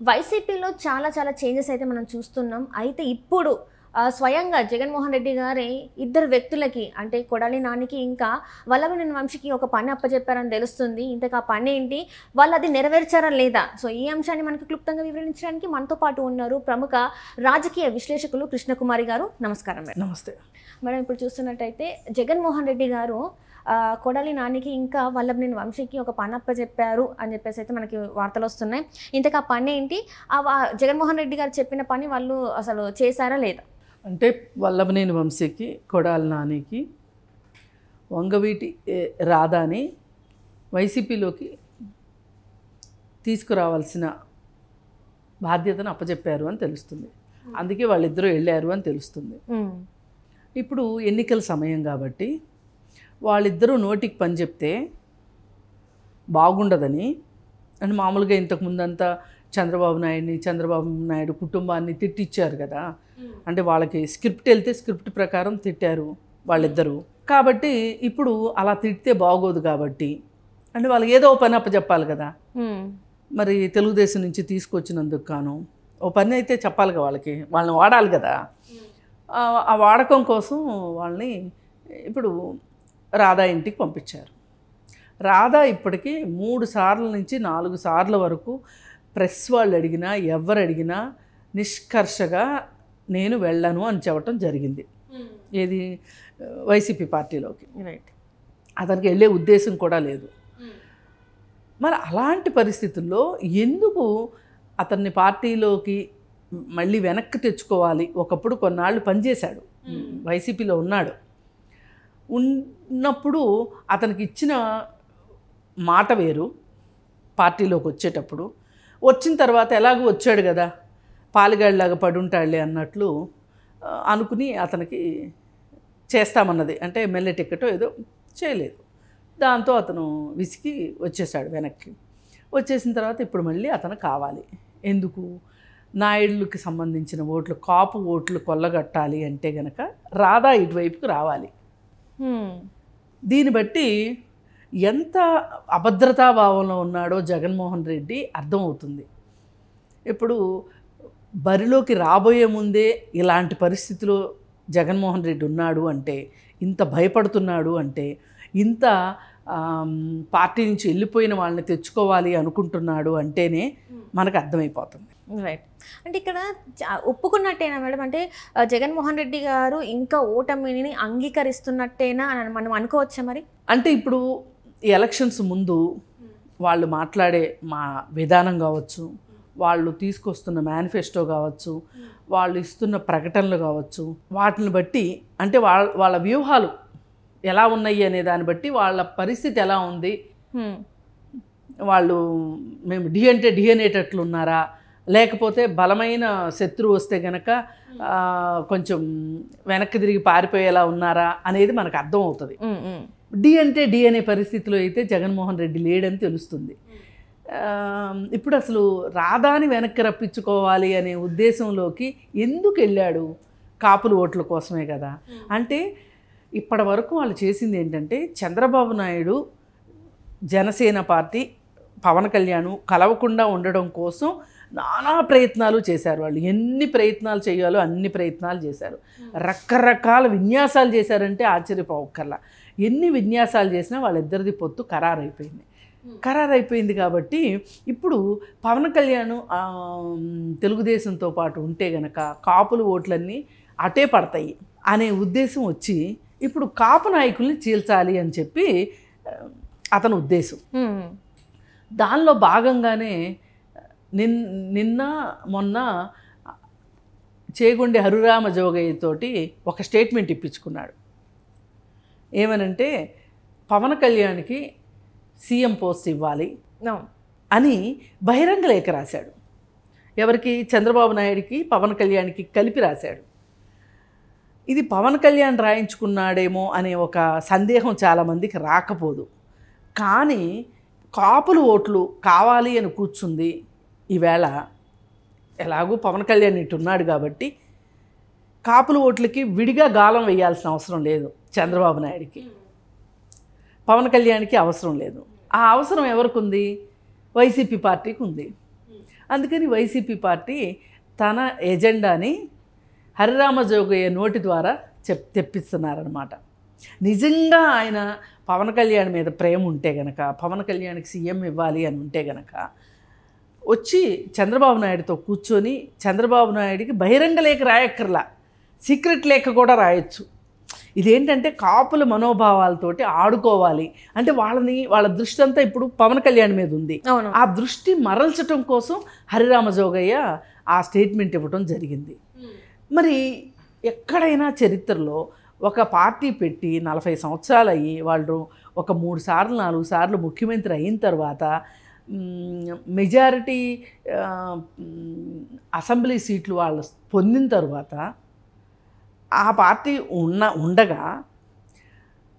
వైసీపీలో చాలా చాలా చేంజెస్ అయితే మనం చూస్తున్నాం. అయితే ఇప్పుడు స్వయంగా జగన్మోహన్ రెడ్డి గారే ఇద్దరు వ్యక్తులకి అంటే కొడాలి నానికి ఇంకా వల్లభనేని వంశీకి ఒక పని అప్పచెప్పారని తెలుస్తుంది. ఇంతకు ఆ పని ఏంటి? వాళ్ళు అది నెరవేర్చారా లేదా? సో ఈ అంశాన్ని మనకు క్లుప్తంగా వివరించడానికి మనతో పాటు ఉన్నారు ప్రముఖ రాజకీయ విశ్లేషకులు కృష్ణకుమారి గారు. నమస్కారం మేడం. నమస్తే. మేడం ఇప్పుడు చూస్తున్నట్టయితే జగన్మోహన్ రెడ్డి గారు కొడాలి నానికి ఇంకా వల్లభనేని వంశీకి ఒక పని అప్పచెప్పారు అని చెప్పేసి అయితే మనకి వార్తలు వస్తున్నాయి. ఇంతకు ఆ పని ఏంటి? ఆ జగన్మోహన్ రెడ్డి గారు చెప్పిన పని వాళ్ళు అసలు చేశారా లేదా? అంటే వల్లభనేని వంశీకి కొడాలి నానికి వంగవీటి రాధాని వైసీపీలోకి తీసుకురావాల్సిన బాధ్యతను అప్పచెప్పారు అని తెలుస్తుంది. అందుకే వాళ్ళిద్దరూ వెళ్ళారు అని తెలుస్తుంది. ఇప్పుడు ఎన్నికల సమయం కాబట్టి వాళ్ళిద్దరూ నోటికి పని చెప్తే బాగుండదని అని మామూలుగా ఇంతకు ముందంతా చంద్రబాబు నాయుడిని చంద్రబాబు నాయుడు కుటుంబాన్ని తిట్టిచ్చారు కదా. అంటే వాళ్ళకి స్క్రిప్ట్ వెళ్తే స్క్రిప్ట్ ప్రకారం తిట్టారు వాళ్ళిద్దరూ. కాబట్టి ఇప్పుడు అలా తిడితే బాగోదు కాబట్టి అంటే వాళ్ళకి ఏదో ఒక పని అప్పచెప్పాలి కదా. మరి తెలుగుదేశం నుంచి తీసుకొచ్చినందుకు గాను ఓ పని అయితే చెప్పాలి కదా వాళ్ళకి. వాళ్ళని వాడాలి కదా. ఆ వాడకం కోసం వాళ్ళని ఇప్పుడు రాధా ఇంటికి పంపించారు. రాధా ఇప్పటికీ మూడు సార్ల నుంచి నాలుగు సార్ల వరకు ప్రెస్ వాళ్ళు అడిగినా ఎవరు అడిగినా నిష్కర్షగా నేను వెళ్ళను అని చెప్పటం జరిగింది. ఏది? ఆ, వైసీపీ పార్టీలోకి. రైట్ అతనికి వెళ్ళే ఉద్దేశం కూడా లేదు. మరి అలాంటి పరిస్థితుల్లో ఎందుకు అతన్ని పార్టీలోకి మళ్ళీ వెనక్కి తెచ్చుకోవాలి? ఒకప్పుడు కొన్నాళ్ళు పనిచేశాడు. వైసీపీలో ఉన్నాడు. ఉన్నప్పుడు అతనికి ఇచ్చిన మాట వేరు. పార్టీలోకి వచ్చేటప్పుడు వచ్చిన తర్వాత ఎలాగో వచ్చాడు కదా పాలిగాడిలాగా పడుంటాడులే అన్నట్లు అనుకుని అతనికి చేస్తామన్నది. అంటే ఎమ్మెల్యే టికెట్ ఏదో చేయలేదు. దాంతో అతను విసికి వచ్చేసాడు వెనక్కి. వచ్చేసిన తర్వాత ఇప్పుడు మళ్ళీ అతను కావాలి. ఎందుకు? నాయుడులకి సంబంధించిన ఓట్లు కాపు ఓట్లు కొల్లగట్టాలి అంటే గనక రాధా ఇటువైపుకి రావాలి. దీన్ని బట్టి ఎంత అభద్రతా భావంలో ఉన్నాడో జగన్మోహన్ రెడ్డి అర్థమవుతుంది. ఇప్పుడు బరిలోకి రాబోయే ముందే ఇలాంటి పరిస్థితిలో జగన్మోహన్ రెడ్డి ఉన్నాడు అంటే ఇంత భయపడుతున్నాడు అంటే ఇంత పార్టీ నుంచి వెళ్ళిపోయిన వాళ్ళని తెచ్చుకోవాలి అనుకుంటున్నాడు అంటేనే మనకు అర్థమైపోతుంది. రైట్ అంటే ఇక్కడ ఒప్పుకున్నట్టేనా మేడం? అంటే జగన్మోహన్ రెడ్డి గారు ఇంకా ఓటమిని అంగీకరిస్తున్నట్టేనా అని మనం అనుకోవచ్చా మరి? అంటే ఇప్పుడు ఈ ఎలక్షన్స్ ముందు వాళ్ళు మాట్లాడే మా విధానం కావచ్చు వాళ్ళు తీసుకొస్తున్న మేనిఫెస్టో కావచ్చు వాళ్ళు ఇస్తున్న ప్రకటనలు కావచ్చు వాటిని బట్టి అంటే వాళ్ళ వాళ్ళ వ్యూహాలు ఎలా ఉన్నాయి అనే దాన్ని బట్టి వాళ్ళ పరిస్థితి ఎలా ఉంది. వాళ్ళు మేము డి అంటే డి లేకపోతే బలమైన శత్రువు వస్తే గనక కొంచెం వెనక్కి తిరిగి పారిపోయేలా ఉన్నారా? అనేది మనకు అర్థం అవుతుంది డి అంటే డి అనే పరిస్థితిలో అయితే జగన్మోహన్ రెడ్డి లేడని తెలుస్తుంది. ఇప్పుడు అసలు రాధాని వెనక్కి రప్పించుకోవాలి అనే ఉద్దేశంలోకి ఎందుకు వెళ్ళాడు? కాపులు ఓట్ల కోసమే కదా. అంటే ఇప్పటి వరకు వాళ్ళు చేసింది ఏంటంటే చంద్రబాబు నాయుడు జనసేన పార్టీ పవన్ కళ్యాణ్ కలవకుండా ఉండడం కోసం నానా ప్రయత్నాలు చేశారు వాళ్ళు. ఎన్ని ప్రయత్నాలు చేయాలో అన్ని ప్రయత్నాలు చేశారు. రకరకాల విన్యాసాలు చేశారంటే ఆశ్చర్యపోకర్లా ఎన్ని విన్యాసాలు చేసినా వాళ్ళిద్దరిది పొత్తు ఖరారైపోయింది. ఖరారైపోయింది కాబట్టి ఇప్పుడు పవన్ కళ్యాణ్ తెలుగుదేశంతో పాటు ఉంటే గనక కాపుల ఓట్లన్నీ అటే పడతాయి అనే ఉద్దేశం వచ్చి ఇప్పుడు కాపు నాయకుల్ని చీల్చాలి అని చెప్పి అతని ఉద్దేశం. దానిలో భాగంగానే నిన్ నిన్న మొన్న చేగుండి హరురామ జోగయ్య తోటి ఒక స్టేట్మెంట్ ఇప్పించుకున్నాడు. ఏమనంటే పవన్ కళ్యాణ్కి సీఎం పోస్ట్ ఇవ్వాలి అని బహిరంగ లేఖ రాశాడు. ఎవరికి? చంద్రబాబు నాయుడికి పవన్ కళ్యాణ్కి కలిపి రాశాడు. ఇది పవన్ కళ్యాణ్ రాయించుకున్నాడేమో అనే ఒక సందేహం చాలామందికి రాకపోదు. కానీ కాపులు ఓట్లు కావాలి అని కూర్చుంది ఈవేళ ఎలాగూ పవన్ కళ్యాణ్ ఇటు ఉన్నాడు కాబట్టి కాపుల ఓట్లకి విడిగా గాలం వేయాల్సిన అవసరం లేదు చంద్రబాబు నాయుడికి. పవన్ కళ్యాణ్కి అవసరం లేదు. ఆ అవసరం ఎవరికి ఉంది వైసీపీ పార్టీకి ఉంది. అందుకని వైసీపీ పార్టీ తన ఎజెండాని హరిరామ జోగయ్య నోటి ద్వారా చెప్ తెప్పిస్తున్నారనమాట నిజంగా ఆయన పవన్ కళ్యాణ్ మీద ప్రేమ ఉంటే గనక పవన్ కళ్యాణ్కి సీఎం ఇవ్వాలి అని ఉంటే గనక వచ్చి చంద్రబాబు నాయుడుతో కూర్చొని చంద్రబాబు నాయుడికి బహిరంగ లేఖ రాయక్కర్లా. సీక్రెట్ లేఖ కూడా రాయొచ్చు. ఇదేంటంటే కాపుల మనోభావాలతోటి ఆడుకోవాలి. అంటే వాళ్ళని వాళ్ళ దృష్టి అంతా ఇప్పుడు పవన్ కళ్యాణ్ మీద ఉంది. ఆ దృష్టి మరల్చటం కోసం హరిరామ జోగయ్య ఆ స్టేట్మెంట్ ఇవ్వటం జరిగింది. మరి ఎక్కడైనా చరిత్రలో ఒక పార్టీ పెట్టి నలభై సంవత్సరాలు అయ్యి వాళ్ళు ఒక మూడు సార్లు నాలుగు సార్లు ముఖ్యమంత్రి అయిన తర్వాత మెజారిటీ అసెంబ్లీ సీట్లు వాళ్ళు పొందిన తర్వాత ఆ పార్టీ ఉన్న ఉండగా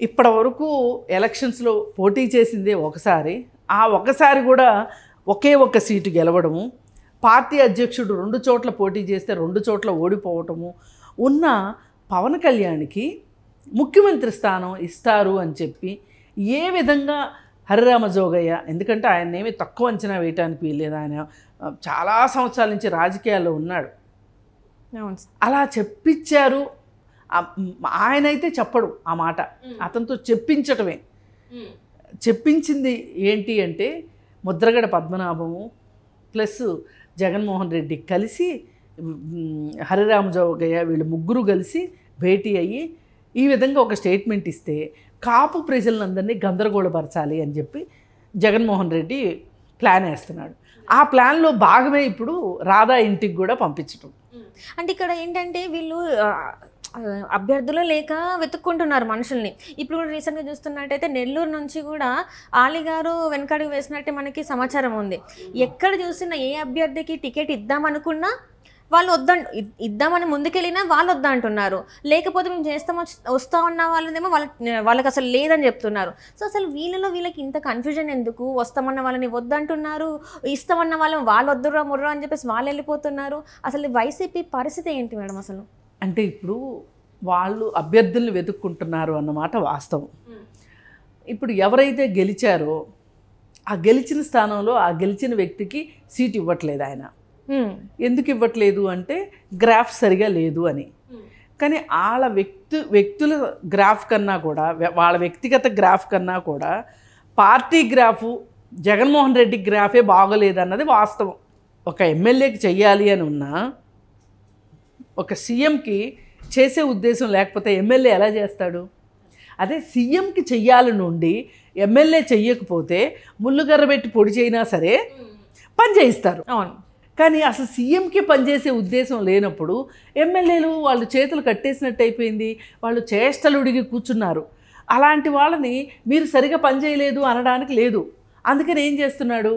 ఇప్పటి వరకు ఎలక్షన్స్లో పోటీ చేసిందే ఒకసారి. ఆ ఒకసారి కూడా ఒకే ఒక్క సీటు గెలవడము పార్టీ అధ్యక్షుడు రెండు చోట్ల పోటీ చేస్తే రెండు చోట్ల ఓడిపోవటము ఉన్న పవన్ కళ్యాణ్కి ముఖ్యమంత్రి స్థానం ఇస్తారు అని చెప్పి ఏ విధంగా హరిరామ జోగయ్య ఎందుకంటే ఆయన ఏమీ తక్కువ అంచనా వేయటానికి వీల్లేదు. ఆయన చాలా సంవత్సరాల నుంచి రాజకీయాల్లో ఉన్నాడు. అలా చెప్పించారు. ఆయనైతే చెప్పడు ఆ మాట. అతనితో చెప్పించటమే. చెప్పించింది ఏంటి అంటే ముద్రగడ పద్మనాభము ప్లస్ జగన్మోహన్ రెడ్డి కలిసి మ్, హరిరామ జోగయ్య వీళ్ళు ముగ్గురు కలిసి భేటీ అయ్యి ఈ విధంగా ఒక స్టేట్మెంట్ ఇస్తే కాపు ప్రజలందరినీ గందరగోళపరచాలి అని చెప్పి జగన్మోహన్ రెడ్డి ప్లాన్ వేస్తున్నాడు. ఆ ప్లాన్లో భాగమే ఇప్పుడు రాధా ఇంటికి కూడా పంపించటం. అంటే ఇక్కడ ఏంటంటే వీళ్ళు అభ్యర్థులు లేక వెతుక్కుంటున్నారు మనుషుల్ని. ఇప్పుడు కూడా రీసెంట్గా చూస్తున్నట్టయితే నెల్లూరు నుంచి కూడా ఆలిగారు వెనకడుగు వేసినట్టే మనకి సమాచారం ఉంది. ఎక్కడ చూసినా ఏ అభ్యర్థికి టికెట్ ఇద్దామనుకున్నా వాళ్ళు వద్దంట ఇద్- ఇద్దామని ముందుకెళ్ళినా వాళ్ళు వద్దంటున్నారు లేకపోతే మేము చేస్తాం వస్తా ఉన్న వాళ్ళనేమో వాళ్ళ వాళ్ళకి అసలు లేదని చెప్తున్నారు. సో అసలు వీళ్ళలో వీళ్ళకి ఇంత కన్ఫ్యూజన్ ఎందుకు? వస్తామన్న వాళ్ళని వద్దంటున్నారు. ఇస్తామన్న వాళ్ళని వాళ్ళు వద్దురా ముర్రా అని చెప్పేసి వాళ్ళు వెళ్ళిపోతున్నారు అసలు వైసీపీ పరిస్థితి ఏంటి మేడం అసలు? అంటే ఇప్పుడు వాళ్ళు అభ్యర్థుల్ని వెతుక్కుంటున్నారు అన్నమాట వాస్తవం. ఇప్పుడు ఎవరైతే గెలిచారో ఆ గెలిచిన స్థానంలో ఆ గెలిచిన వ్యక్తికి సీట్ ఇవ్వట్లేదు ఆయన. ఎందుకు ఇవ్వట్లేదు అంటే గ్రాఫ్ సరిగా లేదు అని. కానీ వాళ్ళ వ్యక్తి వ్యక్తుల గ్రాఫ్ కన్నా కూడా వాళ్ళ వ్యక్తిగత గ్రాఫ్ కన్నా కూడా పార్టీ గ్రాఫు జగన్మోహన్ రెడ్డి గ్రాఫే బాగోలేదన్నది వాస్తవం. ఒక ఎమ్మెల్యేకి చెయ్యాలి అని ఉన్నా ఒక సీఎంకి చేసే ఉద్దేశం లేకపోతే ఎమ్మెల్యే ఎలా చేస్తాడు? అదే సీఎంకి చెయ్యాలని ఉండి ఎమ్మెల్యే చెయ్యకపోతే ముళ్ళుగర్ర పెట్టి పొడి చేయినా సరే పని చేయిస్తారు. అవును. కానీ అసలు సీఎంకి పనిచేసే ఉద్దేశం లేనప్పుడు ఎమ్మెల్యేలు వాళ్ళు చేతులు కట్టేసినట్టు అయిపోయింది. వాళ్ళు చేష్టలుడిగి కూర్చున్నారు. అలాంటి వాళ్ళని మీరు సరిగా పనిచేయలేదు అనడానికి లేదు. అందుకని ఏం చేస్తున్నాడు?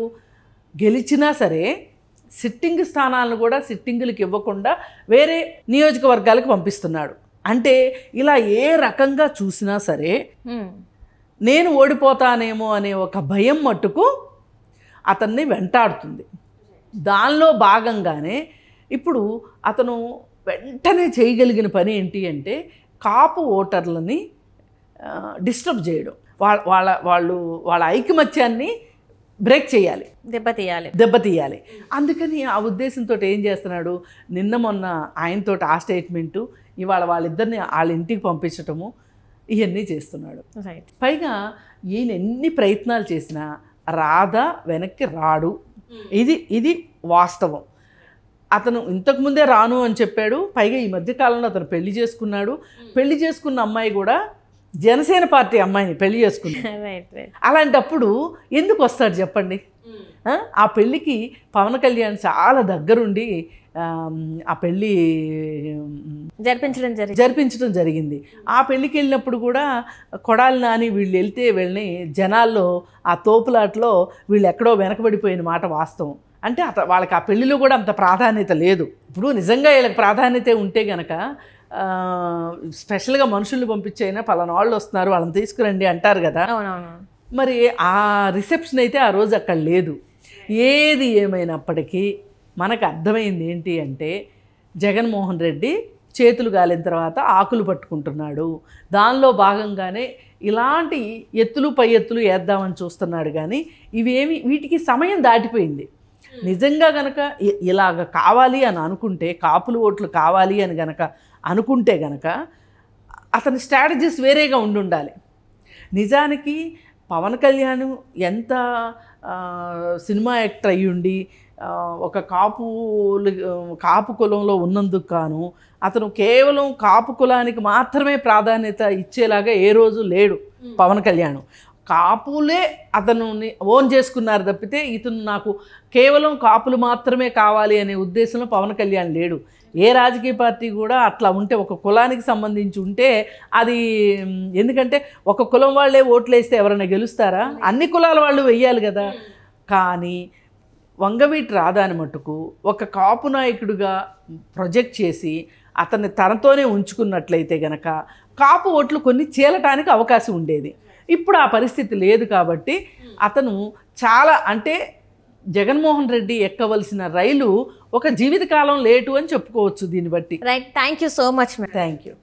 గెలిచినా సరే సిట్టింగ్ స్థానాలను కూడా సిట్టింగులకు ఇవ్వకుండా వేరే నియోజకవర్గాలకు పంపిస్తున్నాడు. అంటే ఇలా ఏ రకంగా చూసినా సరే. నేను ఓడిపోతానేమో అనే ఒక భయం మట్టుకు అతన్ని వెంటాడుతుంది. దానిలో భాగంగానే ఇప్పుడు అతను వెంటనే చేయగలిగిన పని ఏంటి అంటే కాపు ఓటర్లని డిస్టర్బ్ చేయడం. వాళ్ళ వాళ్ళ వాళ్ళు వాళ్ళ ఐకమత్యాన్ని బ్రేక్ చేయాలి. దెబ్బతీయాలి దెబ్బతీయాలి అందుకని ఆ ఉద్దేశంతో ఏం చేస్తున్నాడు? నిన్న మొన్న ఆయనతో ఆ స్టేట్మెంటు ఇవాళ వాళ్ళిద్దరిని వాళ్ళ ఇంటికి పంపించటము ఇవన్నీ చేస్తున్నాడు. పైగా ఈయన ఎన్ని ప్రయత్నాలు చేసినా రాధ వెనక్కి రాడు. ఇది ఇది వాస్తవం. అతను ఇంతకుముందే రాను అని చెప్పాడు. పైగా ఈ మధ్యకాలంలో అతను పెళ్ళి చేసుకున్నాడు. పెళ్ళి చేసుకున్న అమ్మాయి కూడా జనసేన పార్టీ అమ్మాయిని పెళ్ళి చేసుకున్నాడు అలాంటప్పుడు ఎందుకు వస్తాడు చెప్పండి? ఆ? ఆ పెళ్ళికి పవన్ కళ్యాణ్ చాలా దగ్గరుండి ఆ పెళ్ళి జరిపించడం జరిగింది. జరిపించడం జరిగింది. ఆ పెళ్ళికి వెళ్ళినప్పుడు కూడా కొడాలి నాని వీళ్ళు వెళ్తే వెళ్ళని జనాల్లో ఆ తోపులాట్లో వీళ్ళు ఎక్కడో వెనకబడిపోయిన మాట వాస్తవం. అంటే అత వాళ్ళకి ఆ పెళ్ళిలో కూడా అంత ప్రాధాన్యత లేదు. ఇప్పుడు నిజంగా వీళ్ళకి ప్రాధాన్యత ఉంటే గనక స్పెషల్గా మనుషుల్ని పంపించైనా పలానా వాళ్ళు వస్తున్నారు వాళ్ళని తీసుకురండి అంటారు కదా. మరి ఆ రిసెప్షన్ అయితే ఆ రోజు అక్కడ లేదు. ఏది ఏమైనప్పటికీ మనకు అర్థమైంది ఏంటి అంటే జగన్మోహన్ రెడ్డి చేతులు గాలిన తర్వాత ఆకులు పట్టుకుంటున్నాడు. దానిలో భాగంగానే ఇలాంటి ఎత్తులు పై ఎత్తులు వేద్దామని చూస్తున్నాడు కానీ ఇవేమి వీటికి సమయం దాటిపోయింది. నిజంగా గనక ఇ- ఇలాగ కావాలి అని అనుకుంటే కాపులు ఓట్లు కావాలి అని గనక అనుకుంటే గనక అతని స్ట్రాటజీస్ వేరేగా ఉండుండాలి. నిజానికి పవన్ కళ్యాణ్ ఎంత సినిమా యాక్టర్ అయ్యుండి ఒక కాపు కాపు కులంలో ఉన్నందుకు గాను అతను కేవలం కాపు కులానికి మాత్రమే ప్రాధాన్యత ఇచ్చేలాగా ఏ రోజు లేడు పవన్ కళ్యాణ్. కాపులే అతను ఓన్ చేసుకున్నారు తప్పితే ఇతను నాకు కేవలం కాపులు మాత్రమే కావాలి అనే ఉద్దేశంలో పవన్ కళ్యాణ్ లేడు. ఏ రాజకీయ పార్టీ కూడా అట్లా ఉంటే ఒక కులానికి సంబంధించి ఉంటే అది ఎందుకంటే ఒక కులం వాళ్ళే ఓట్లు వేస్తే ఎవరైనా గెలుస్తారా? అన్ని కులాల వాళ్ళు వెయ్యాలి కదా. కానీ వంగవీటి రాధాని మట్టుకు ఒక కాపు నాయకుడిగా ప్రొజెక్ట్ చేసి అతన్ని తనతోనే ఉంచుకున్నట్లయితే గనక కాపు ఓట్లు కొన్ని చీలటానికి అవకాశం ఉండేది. ఇప్పుడు ఆ పరిస్థితి లేదు కాబట్టి అతను చాలా అంటే జగన్మోహన్ రెడ్డి ఎక్కవలసిన రైలు ఒక జీవితకాలం లేటు అని చెప్పుకోవచ్చు దీన్ని బట్టి. Right thank you so much thank you